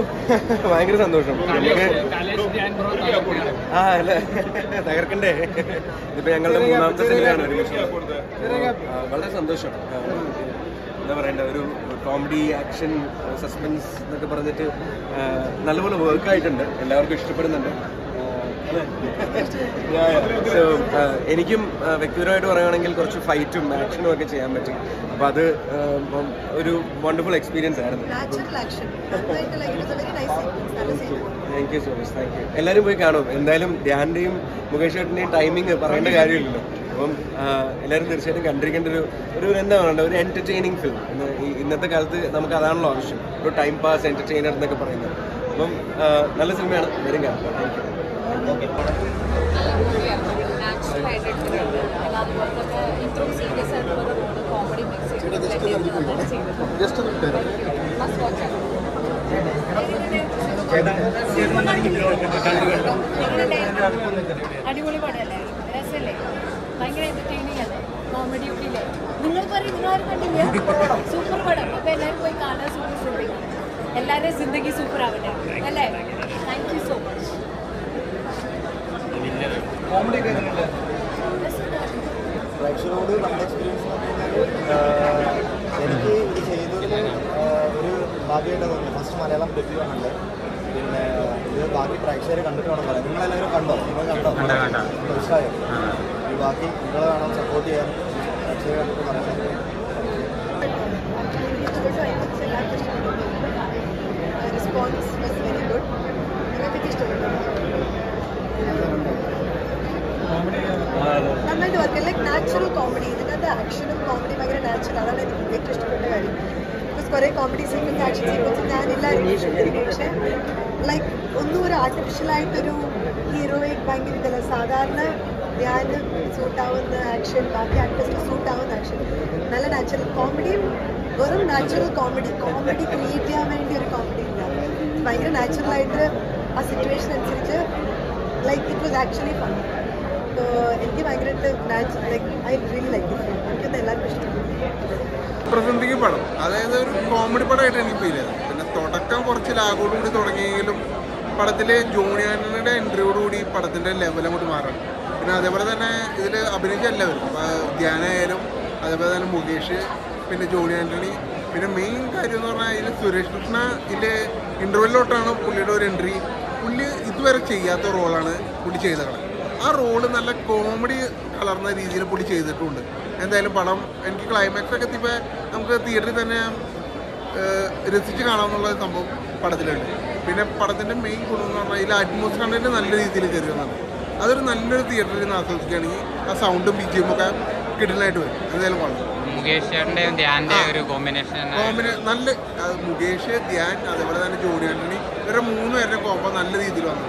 ഭയങ്കര സന്തോഷം. നമുക്ക് ആ അല്ലെ? തകർക്കണ്ടേ? ഇതിപ്പോ ഞങ്ങളുടെ മൂന്നാമത്തെ സിനിമയാണ് ഒരുമിച്ച് വളരെ സന്തോഷം. എന്താ പറയണ്ട? ഒരു കോമഡി ആക്ഷൻ സസ്പെൻസ് എന്നൊക്കെ പറഞ്ഞിട്ട് നല്ലപോലെ വർക്ക് ആയിട്ടുണ്ട്. എല്ലാവർക്കും ഇഷ്ടപ്പെടുന്നുണ്ട്. സോ എനിക്കും ആ, വ്യക്തിപരമായിട്ട് പറയുകയാണെങ്കിൽ കുറച്ച് ഫൈറ്റും ആക്ഷനും ഒക്കെ ചെയ്യാൻ പറ്റും. അപ്പൊ അത് ഒരു വണ്ടർഫുൾ എക്സ്പീരിയൻസ് ആയിരുന്നു. Thank you so much thank you എല്ലാവരും പോയി കാണും. എന്തായാലും ധ്യാന്റെയും മുകേഷ് ചേട്ടന്റെയും ടൈമിങ് പറയേണ്ട കാര്യമില്ലല്ലോ. അപ്പം എല്ലാവരും തീർച്ചയായിട്ടും കണ്ടിരിക്കേണ്ട ഒരു ഒരു എന്താ പറയണ്ട ഒരു എന്റർടൈനിങ് ഫിലിം ഇന്നത്തെ കാലത്ത് നമുക്ക് അതാണല്ലോ ആവശ്യം. ഒരു ടൈം പാസ് എന്റർടൈനർ എന്നൊക്കെ പറയുന്നത്. അപ്പം നല്ല സിനിമയാണ് വരും കാണാം. താങ്ക് യു അടിപൊളി പടമല്ലേ രസല്ലേ ഭയങ്കര എന്റർടൈനിങ് അല്ലേ? കോമഡി ഒക്കെ നിങ്ങൾ പറയും നിങ്ങളാരും കണ്ടില്ല സൂപ്പർ പടം. അപ്പൊ എല്ലാവരും പോയി കാണാൻ സൂപ്പർ സിന്ദഗി എല്ലാവരുടെയും സിന്ദഗി സൂപ്പർ ആവട്ടെ. അല്ലേ? താങ്ക് യു സോ മച്ച് പ്രേക്ഷകരോട് നമ്മുടെ എക്സ്പീരിയൻസ് എനിക്ക് ഇത് ചെയ്തതിൽ ഒരു ഭാഗ്യമായിട്ട് തോന്നുന്നു. ഫസ്റ്റ് മലയാളം ഡെബ്യൂ ആണുണ്ട് പിന്നെ ഇത് ബാക്കി പ്രേക്ഷകർ കണ്ടിട്ട് വേണം പറയാം. നിങ്ങളെല്ലാവരും കണ്ടോ? നിങ്ങൾ കണ്ടോ? മനസ്സിലായോ? ഈ ബാക്കി നിങ്ങൾ വേണം സപ്പോർട്ട് ചെയ്യാൻ? പ്രേക്ഷകർ കണ്ടിട്ട് പറയാൻ റെസ്പോൺസ് വാസ് വെരി ഗുഡ് എനിക്ക് ഇഷ്ടപ്പെട്ടു? നന്നായിട്ട് വർക്ക് ലൈക്ക് നാച്ചുറൽ കോമഡി ഇതിനകത്ത് ആക്ഷനും കോമഡി ഭയങ്കര നാച്ചുറൽ അതാണ് എനിക്ക് ഏറ്റവും ഇഷ്ടപ്പെട്ട കാര്യം. ബിക്കോസ് കുറേ കോമഡി സീക്വൻസ് ആക്ഷൻ സീക്വൻസ് ഞാൻ പക്ഷേ ലൈക്ക് ഒന്നും ഒരു ആർട്ടിഫിഷ്യലായിട്ടൊരു ഹീറോയിക് ഭയങ്കര ഇതല്ല. സാധാരണ ഞാൻ സൂട്ടാവുന്ന ആക്ഷൻ ബാക്കി ആക്ടേഴ്സിന് സൂട്ടാവുന്ന ആക്ഷൻ നല്ല നാച്ചുറൽ കോമഡിയും വെറും നാച്ചുറൽ കോമഡി കോമഡി ക്രിയേറ്റ് ചെയ്യാൻ വേണ്ടി ഒരു കോമഡി ഇല്ല. ഭയങ്കര നാച്ചുറൽ ആയിട്ട് ആ സിറ്റുവേഷൻ അനുസരിച്ച് like it was actually fun എനിക്ക് ഭയങ്കരമായിട്ട് ഐ ലൈക്ക് പ്രതിസന്ധിക്ക് പടം അതായത് ഒരു കോമഡി പടമായിട്ട് എനിക്ക് ഫീൽ ചെയ്തത് പിന്നെ തുടക്കം കുറച്ച് ലാഗോട് കൂടി തുടങ്ങിയെങ്കിലും പടത്തിലെ ജോണി ആന്റണിയുടെ എൻട്രിയോടുകൂടി പടത്തിന്റെ ലെവൽ അങ്ങോട്ട് മാറണം. പിന്നെ അതേപോലെ തന്നെ ഇതിൽ അഭിനയിച്ച എല്ലാവരും. ധ്യാനായാലും അതേപോലെ തന്നെ മുകേഷ് പിന്നെ ജോണി ആന്റണി. പിന്നെ മെയിൻ കാര്യം എന്ന് പറഞ്ഞാൽ ഇതിൽ സുരേഷ് കൃഷ്ണ ഇതിന്റെ ഇന്റർവെല്ലോട്ടാണ് പുള്ളിയുടെ ഒരു എൻട്രി പുള്ളി ഇതുവരെ ചെയ്യാത്ത റോളാണ് പുള്ളി ചെയ്തത് ആ റോൾ നല്ല കോമഡി കലർന്ന രീതിയിൽ പുള്ളി ചെയ്തിട്ടുണ്ട്. എന്തായാലും പടം എനിക്ക് ക്ലൈമാക്സ് ഒക്കെ എത്തിയപ്പോൾ നമുക്ക് തിയേറ്ററിൽ തന്നെ രസിച്ച് കാണാമെന്നുള്ള സംഭവം പടത്തിലുണ്ട്. പിന്നെ പടത്തിന്റെ മെയിൻ ഗുണം എന്ന് പറഞ്ഞാൽ ഇതിൽ അറ്റ്മോസ്ഫിയർ കണ്ടിട്ട് നല്ല രീതിയിൽ കയറി വന്നത്. അതൊരു നല്ലൊരു തിയേറ്ററിൽ നിന്ന് ആസ്വദിക്കുകയാണെങ്കിൽ ആ സൗണ്ടും ബിജിയും ഒക്കെ കിട്ടുന്നതായിട്ട് വരും. എന്തായാലും കൊള്ളാം. മുകേഷ് ഒരു കോമ്പിനേഷൻ നല്ല മുകേഷ് ധ്യാൻ അതേപോലെ തന്നെ ജോണി ആന്റണി ഇവരുടെ മൂന്ന് പേരുടെ കോമ്പോ നല്ല രീതിയിൽ വന്നു.